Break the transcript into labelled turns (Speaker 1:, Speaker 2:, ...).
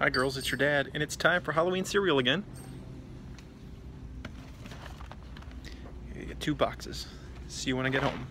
Speaker 1: Hi girls, it's your dad, and it's time for Halloween cereal again. You get two boxes. See you when I get home.